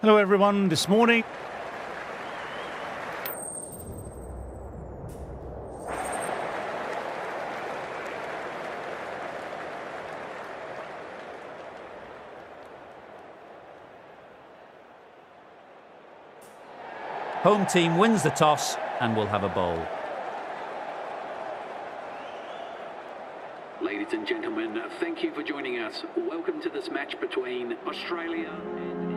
Hello everyone, this morning Home team wins the toss and will have a bowl. Ladies and gentlemen, thank you for joining us. Welcome to this match between Australia and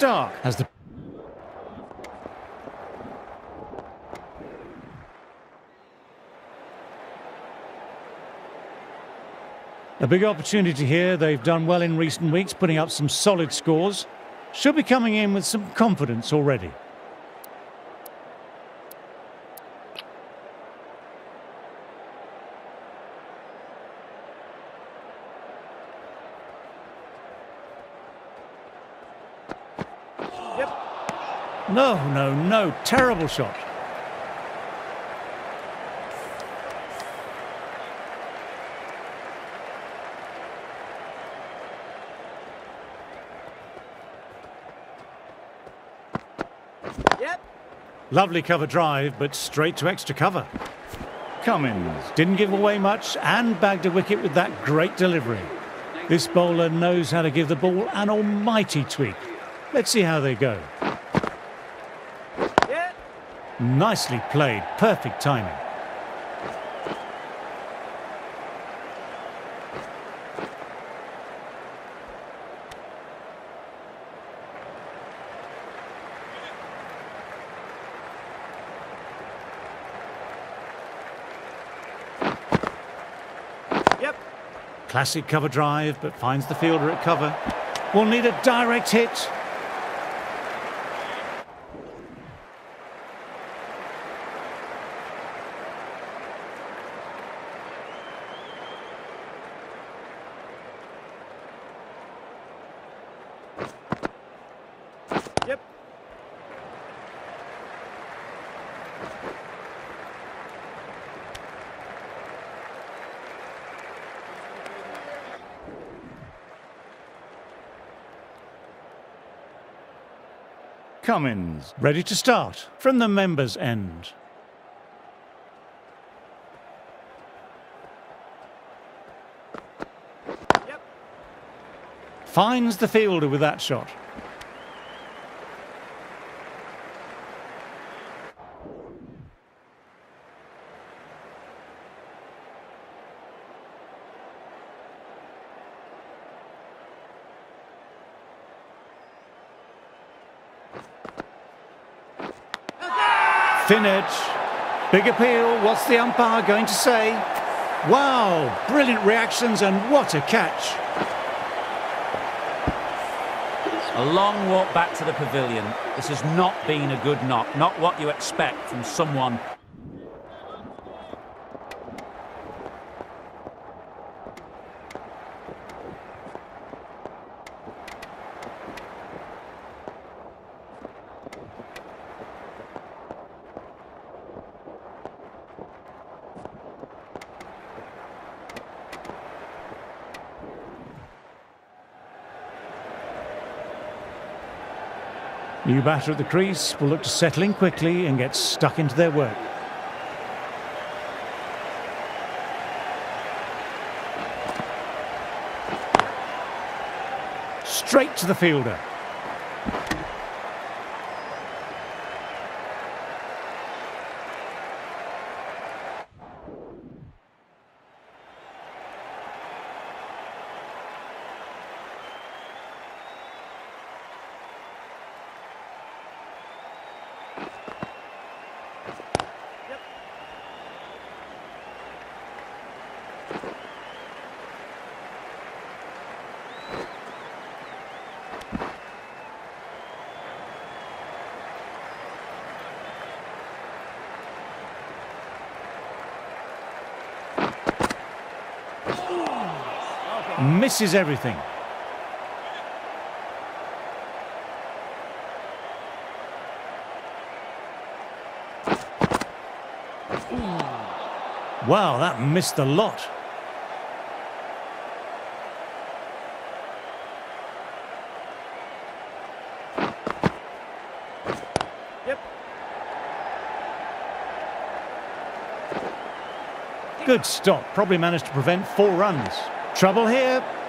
The A big opportunity here. They've done well in recent weeks, putting up some solid scores. Should be coming in with some confidence already. No, no. Terrible shot. Yep. Lovely cover drive, but straight to extra cover. Cummins didn't give away much and bagged a wicket with that great delivery. This bowler knows how to give the ball an almighty tweak. Let's see how they go. Nicely played, perfect timing. Yep. Classic cover drive, but finds the fielder at cover. Will need a direct hit. Cummins ready to start from the members' end. Yep. Finds the fielder with that shot. Edge. Big appeal. What's the umpire going to say? Wow, brilliant reactions and what a catch. A long walk back to the pavilion. This has not been a good knock, not what you expect from someone. New batter at the crease will look to settle in quickly and get stuck into their work. Straight to the fielder. Misses everything. Wow, that missed a lot. Yep. Good stop. Probably managed to prevent four runs. Trouble here.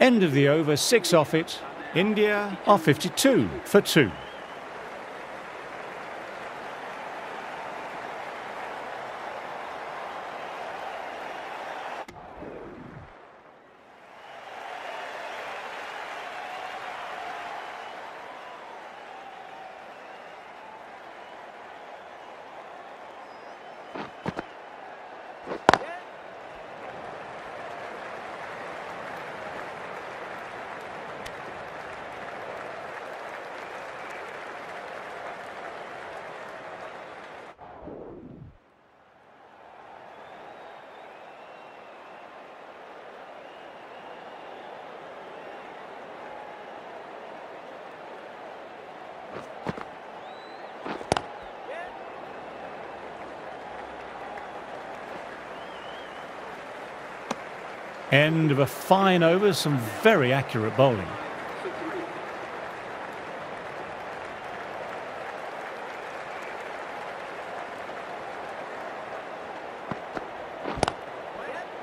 End of the over, six off it. India are 52 for two. End of a fine over, some very accurate bowling.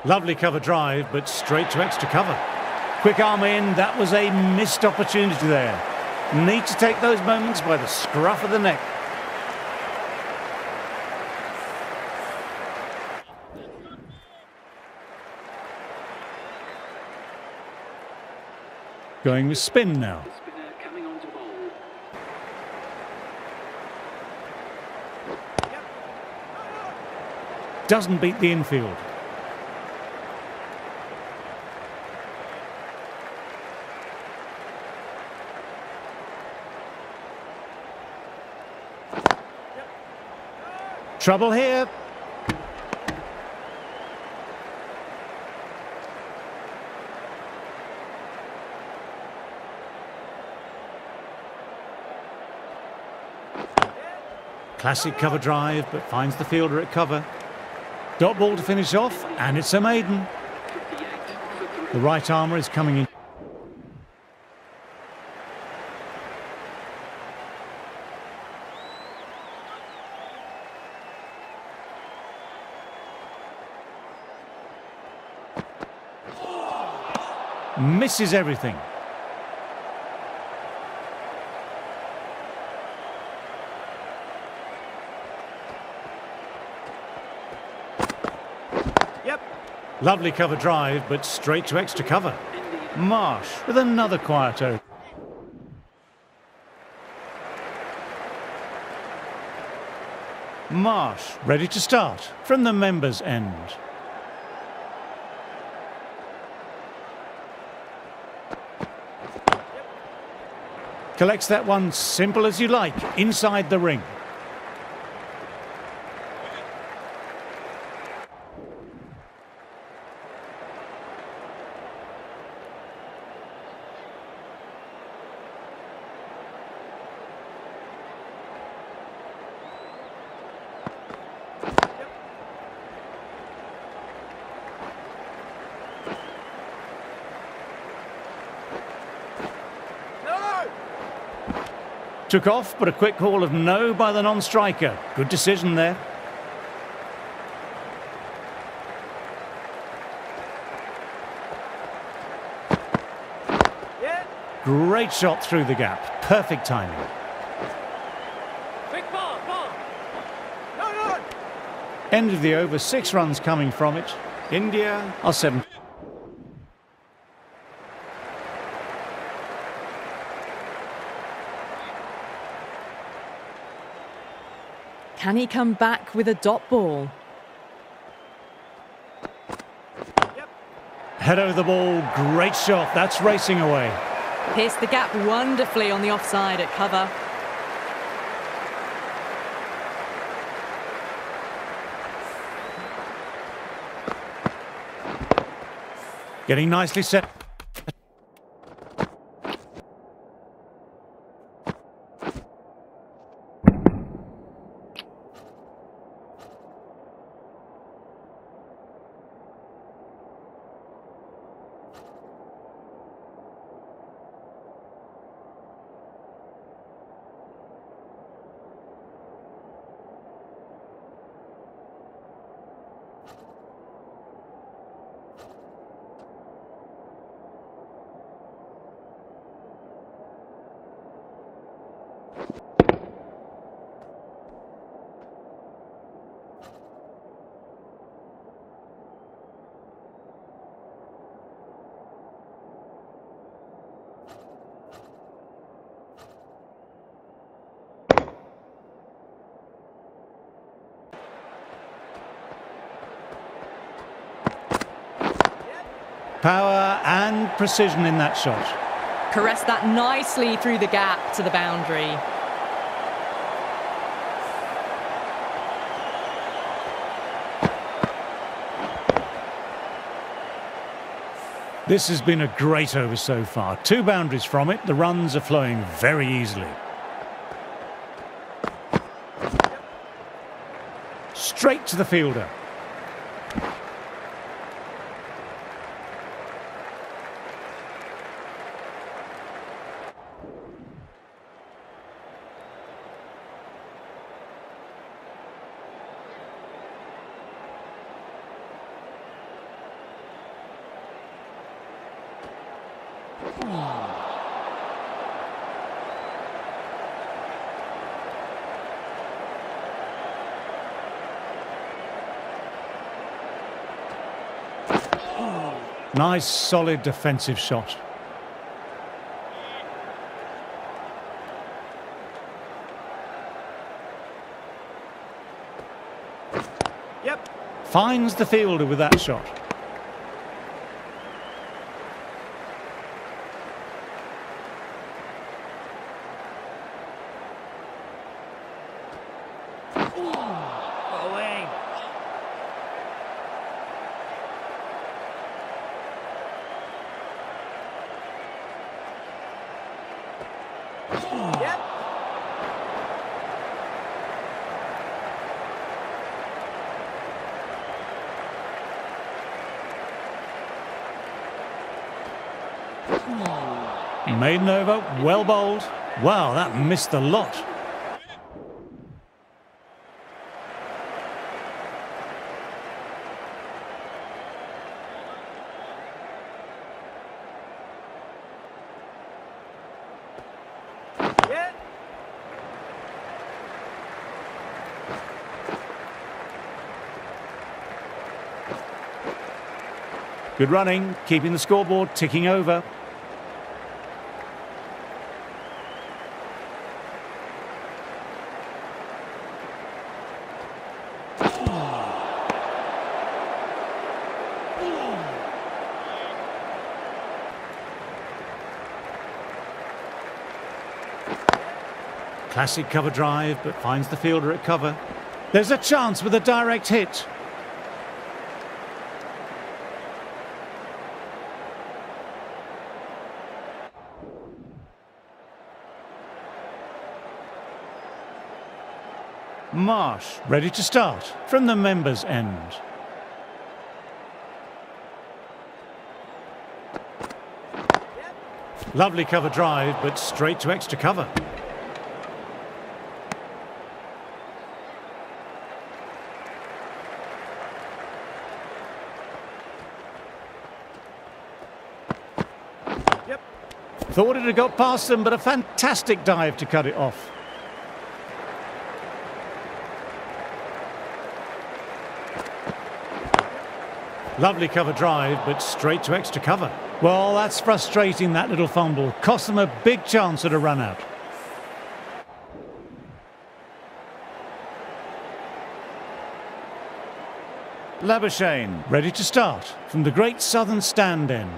Lovely cover drive, but straight to extra cover. Quick arm in, that was a missed opportunity there. Need to take those moments by the scruff of the neck. Going with spin now. Doesn't beat the infield. Trouble here. Classic cover drive, but finds the fielder at cover. Dot ball to finish off, and it's a maiden. 58 for three. The right armour is coming in. Misses everything. Lovely cover drive, but straight to extra cover. Marsh with another quiet over. Marsh ready to start from the members' end. Collects that one simple as you like, inside the ring. No. Took off, but a quick call of no by the non-striker. Good decision there. Yeah. Great shot through the gap. Perfect timing. Ball. Ball. No. No. End of the over, six runs coming from it. India are seven. Can he come back with a dot ball? Head over the ball, great shot. That's racing away. Pierced the gap wonderfully on the offside at cover. Getting nicely set. Power and precision in that shot. Caressed that nicely through the gap to the boundary. This has been a great over so far. Two boundaries from it. The runs are flowing very easily. Straight to the fielder. Nice, solid defensive shot. Yep. Finds the fielder with that shot. Away. Yep. Maiden over, well bowled. Wow, that missed a lot. Good running, keeping the scoreboard ticking over. Classic cover drive, but finds the fielder at cover. There's a chance with a direct hit. Marsh ready to start from the members' end. Lovely cover drive, but straight to extra cover. Thought it had got past them, but a fantastic dive to cut it off. Lovely cover drive, but straight to extra cover. Well, that's frustrating, that little fumble. Cost them a big chance at a run out. Labuschagne, ready to start from the Great Southern Stand End.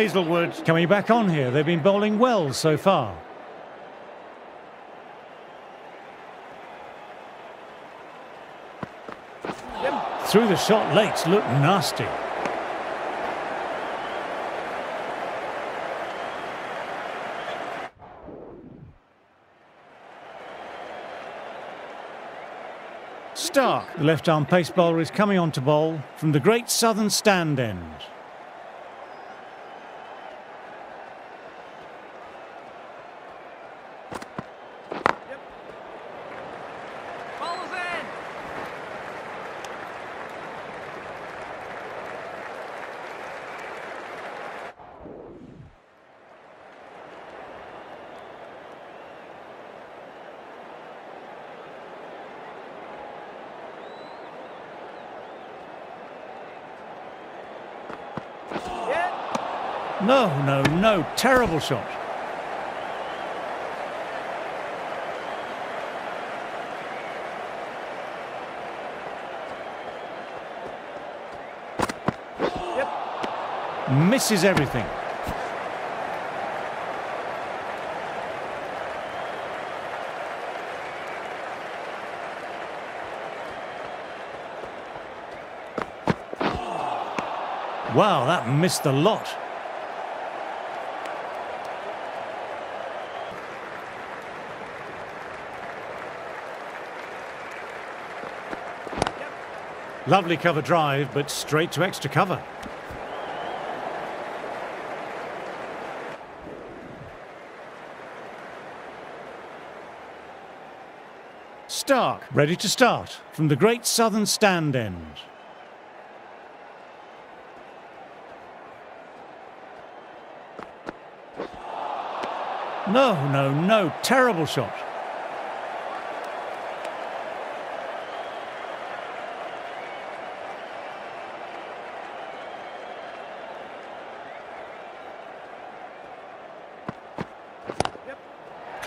Hazlewood coming back on here. They've been bowling well so far. Yep. Through the shot, Lakes look nasty. Stark, the left-arm pace bowler, is coming on to bowl from the Great Southern Stand end. Ball is in. Yep. No, no, no, terrible shot. Yep. Misses everything. Wow, that missed a lot. Lovely cover drive, but straight to extra cover. Stark, ready to start from the Great Southern Stand end. No, no, no, terrible shot.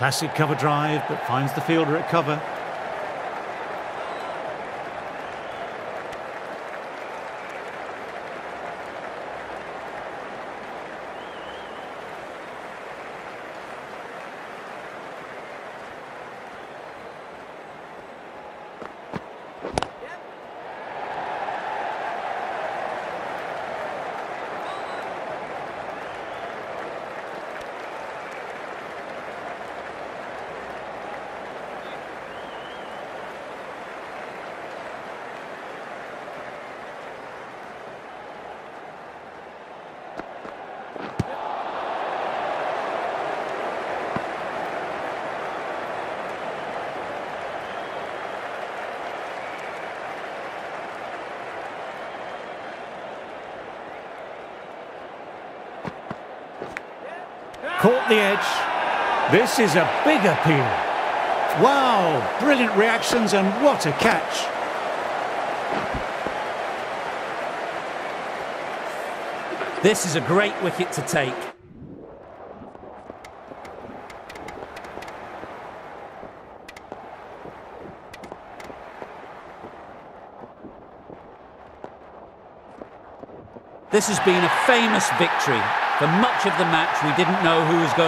Classic cover drive, but finds the fielder at cover. Caught the edge. This is a big appeal. Wow, brilliant reactions and what a catch. This is a great wicket to take. This has been a famous victory. For much of the match, we didn't know who was going